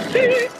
Party!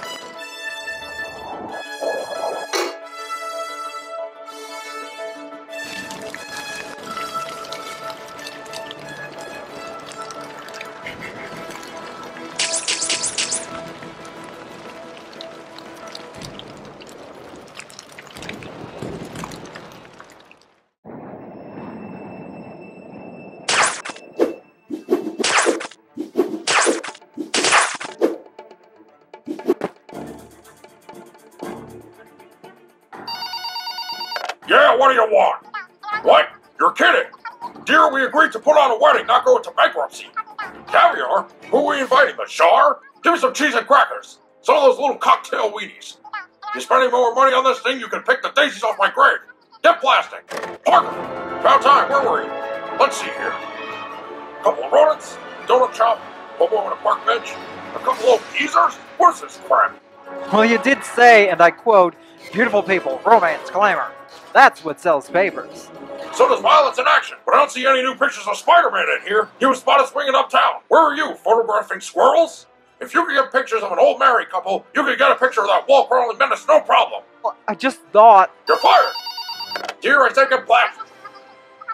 Yeah, what do you want? What? You're kidding! Dear, we agreed to put on a wedding, not go into bankruptcy. Caviar? Who are we inviting? The Shah? Give me some cheese and crackers. Some of those little cocktail weenies. you're spending more money on this thing, you can pick the daisies off my grave. Get plastic. Parker! About time, where were you? Let's see here. A couple of rodents, donut shop, hobo on a park bench, a couple of geezers. What's this crap? Well, you did say, and I quote, beautiful people, romance, glamour. That's what sells papers. So does violence in action, but I don't see any new pictures of Spider-Man in here. He was spotted swinging uptown. Where are you, photographing squirrels? If you could get pictures of an old married couple, you could get a picture of that wall-crawling menace, no problem. Well, I just thought. You're fired! Dear, I take it back.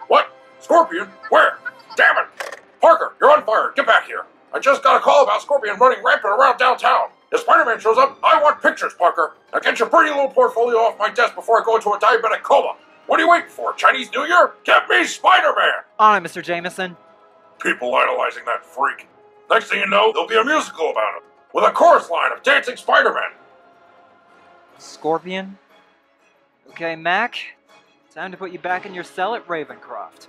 What? Scorpion? Where? Damn it! Parker, you're on fire. Get back here. I just got a call about Scorpion running rampant around downtown. If Spider-Man shows up, I want pictures, Parker. Now get your pretty little portfolio off my desk before I go into a diabetic coma. What are you waiting for? Chinese New Year? Get me Spider-Man! On it, Mr. Jameson. People idolizing that freak. Next thing you know, there'll be a musical about him. With a chorus line of dancing Spider-Man. Scorpion? Okay, Mac. Time to put you back in your cell at Ravencroft.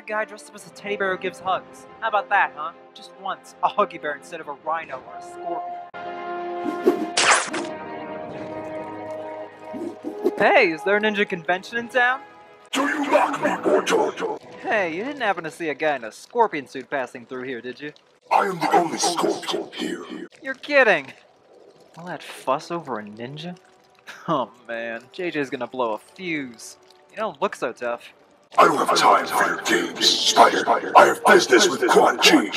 A guy dressed up as a teddy bear who gives hugs? How about that, huh? Just once, a huggy bear instead of a rhino or a scorpion. Hey, is there a ninja convention in town? Do you lock me, Bojo? Hey, you didn't happen to see a guy in a scorpion suit passing through here, did you? I am the only scorpion here. You're kidding! All that fuss over a ninja? Oh man, JJ's gonna blow a fuse. You don't look so tough. I don't have time for your games, Spider. I have business with Quan Chi.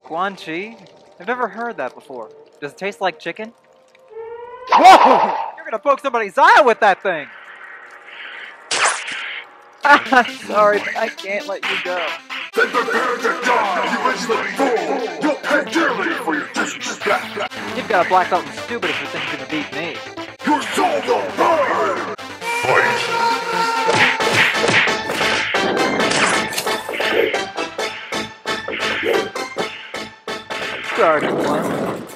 Quan Chi? I've never heard that before. Does it taste like chicken? Whoa! You're gonna poke somebody's eye with that thing! Sorry, but I can't let you go. Then prepare to die, you insolent fool! You'll pay dearly for your disrespect! You've got a black belt in stupid if you think you're gonna beat me. Sorry, Quan.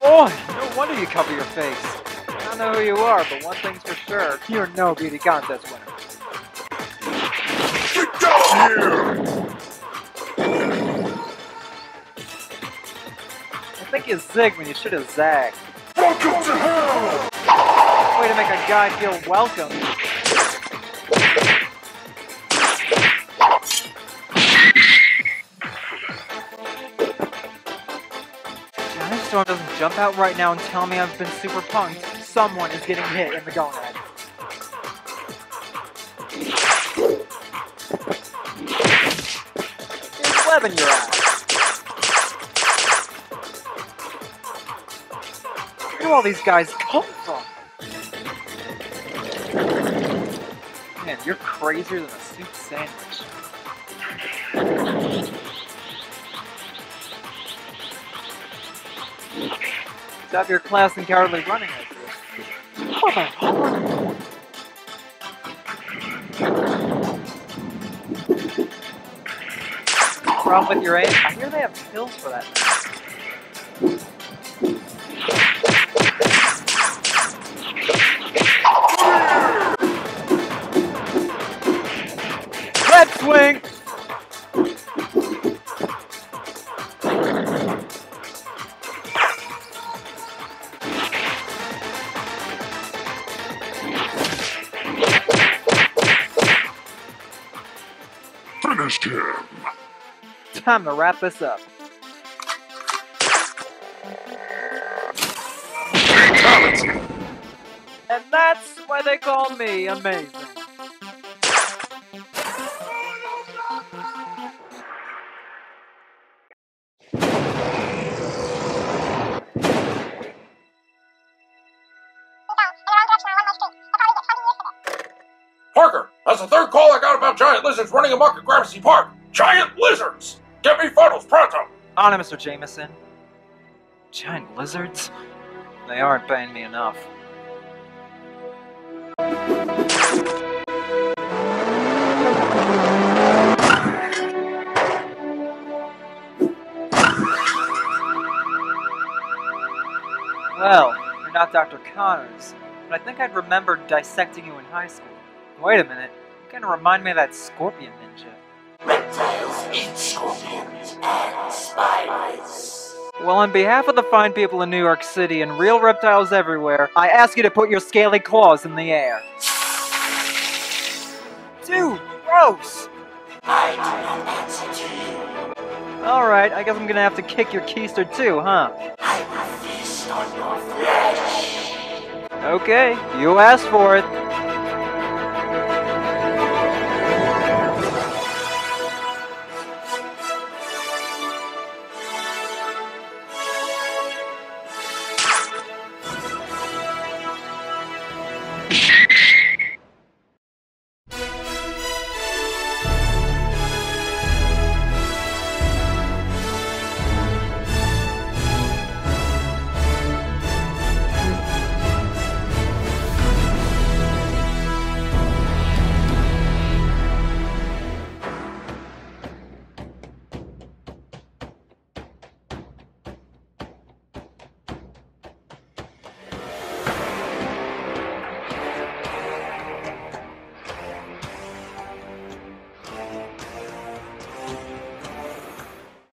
Oh, no wonder you cover your face. I don't know who you are, but one thing's for sure. You're no beauty contest winner. Get down here! I think you zigged when you should have zagged. Welcome to hell! Way to make a guy feel welcome. Storm doesn't jump out right now and tell me I've been super punked. Someone is getting hit in the gonad. There's web in your ass. Where do all these guys come from? Man, you're crazier than a soup sandwich. Stop your class and cowardly running? Problem with your aim? I hear they have pills for that. Let's swing! Finish him! Time to wrap this up. Fatality! And that's why they call me amazing. That's the third call I got about giant lizards running amok at Gramercy Park. Giant lizards! Get me photos, pronto! On it, Mr. Jameson. Giant lizards? They aren't paying me enough. Well, you're not Dr. Connors, but I think I'd remembered dissecting you in high school. Wait a minute, you kinda remind me of that scorpion ninja. Reptiles eat scorpions and spiders. Well, on behalf of the fine people in New York City and real reptiles everywhere, I ask you to put your scaly claws in the air. Dude, gross! I do not answer to you. Alright, I guess I'm gonna have to kick your keister too, huh? I will feast on your flesh. Okay, you asked for it.